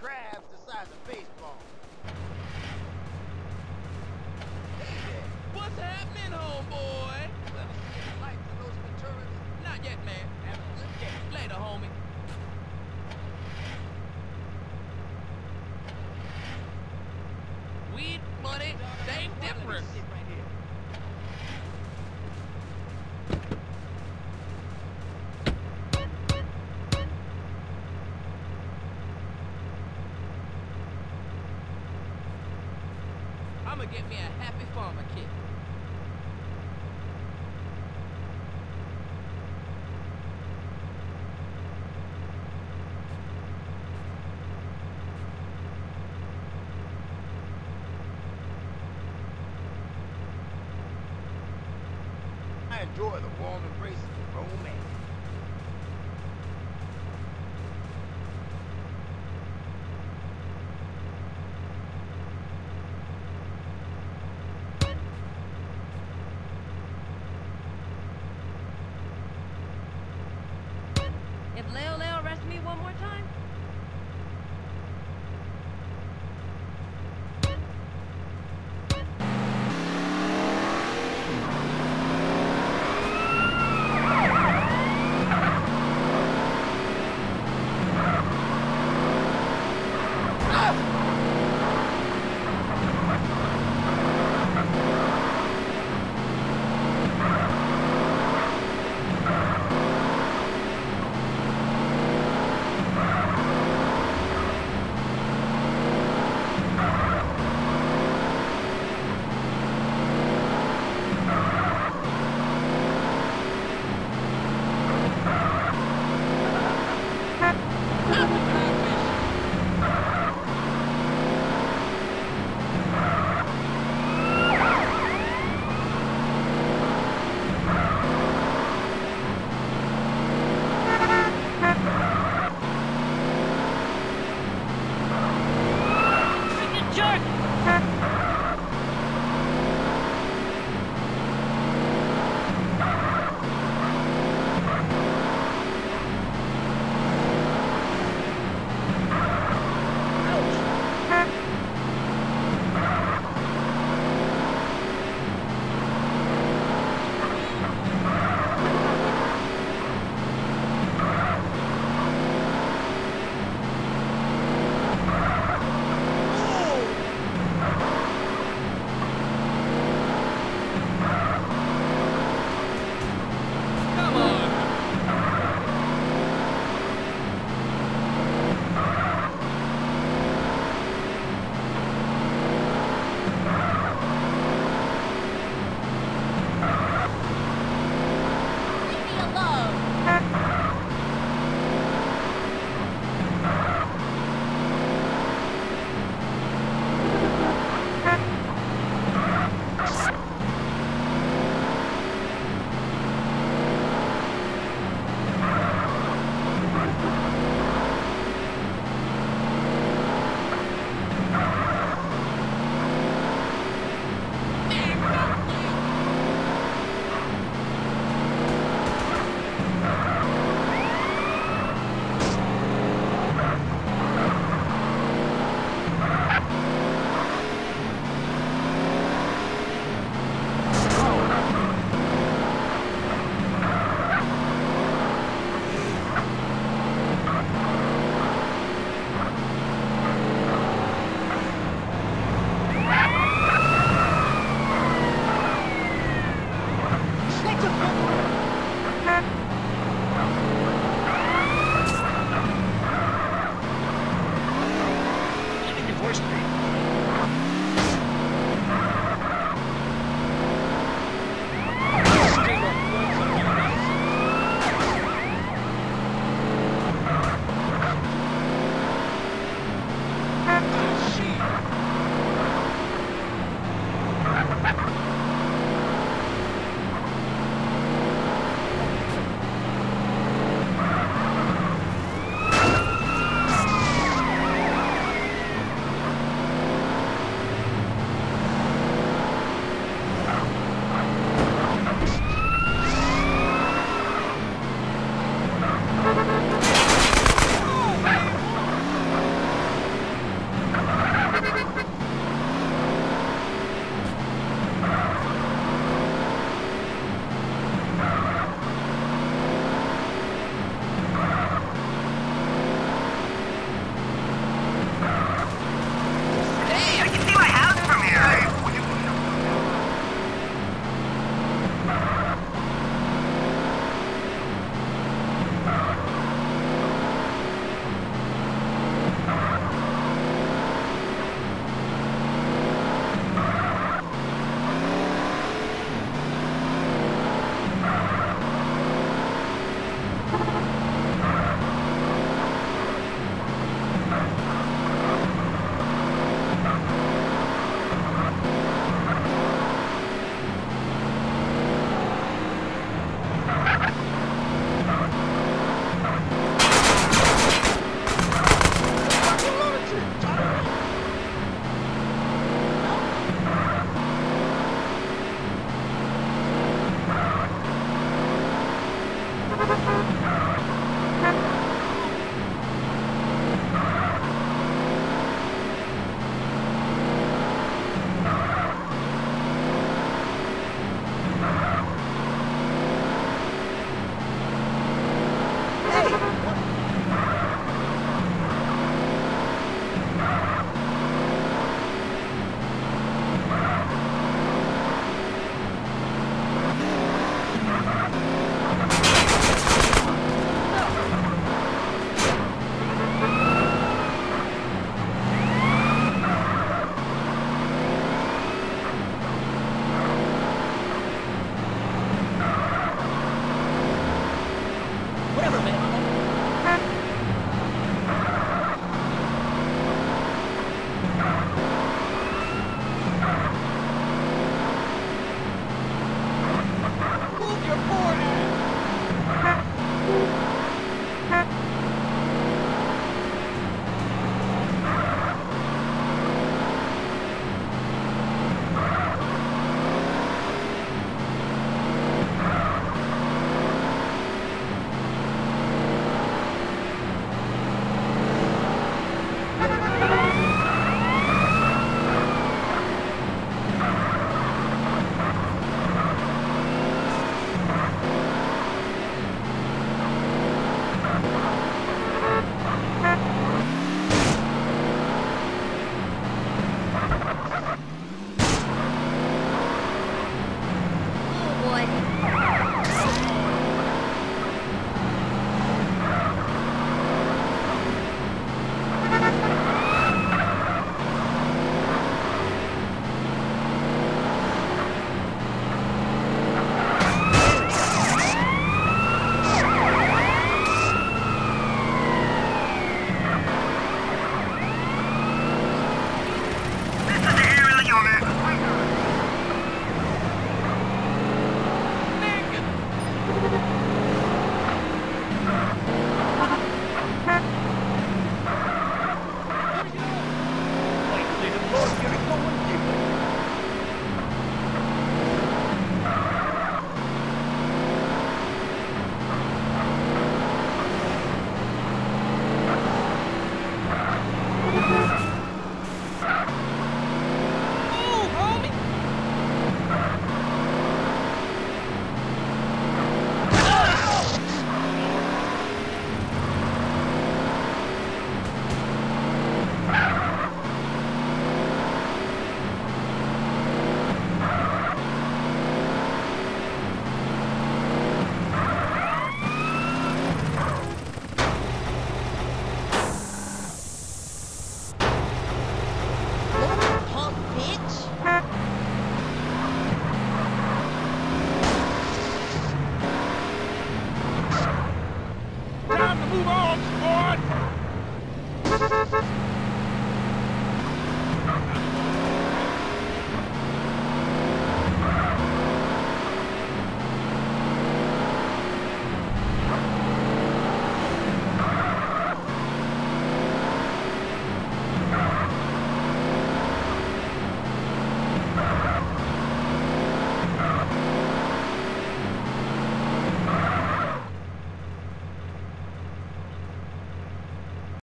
crabs the size of baseball. What's happening, homeboy? Well, lights those Venturas. Not yet, man. Have a good day. Later, homie. Weed money, they different. I'ma get me a happy farmer. I enjoy the warm embraces of romance.